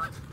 What?